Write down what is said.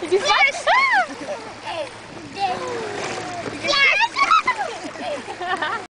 Did you yes. fly?